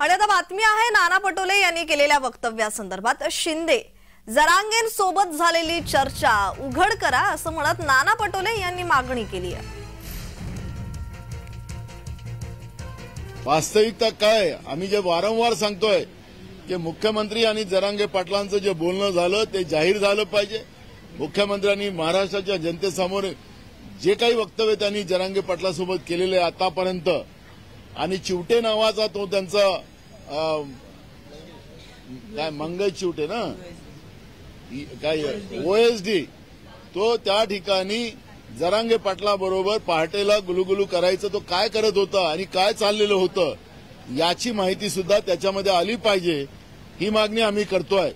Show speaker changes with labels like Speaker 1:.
Speaker 1: आणि आता बातमी आहे नाना पटोले यांनी केलेल्या वक्तव्यासंदर्भात. शिंदे जरांगेन सोबत झालेली चर्चा उघड करा असं म्हणत नाना पटोले यांनी मागणी केली आहे.
Speaker 2: वास्तविकता काय आम्ही जे वारंवार सांगतोय की मुख्यमंत्री आणि जरांगे पाटलांचं जे बोलणं झालं ते जाहीर झालं पाहिजे. मुख्यमंत्र्यांनी महाराष्ट्राच्या जनतेसमोर जे काही वक्तव्य त्यांनी जरांगे पाटलासोबत केलेले आहे आतापर्यंत आणि चिवटे नावाचा तो त्यांचा काय मंगल चिवटे ना? काय ओएसडी तो त्या ठिकाणी जरांगे पाटला बरोबर पहाटेला गुलुगुलू करायचं तो काय करत होता आणि काय चाललेलं होतं याची माहिती सुद्धा त्याच्यामध्ये आली पाहिजे. ही मागणी आम्ही करतोय.